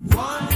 One.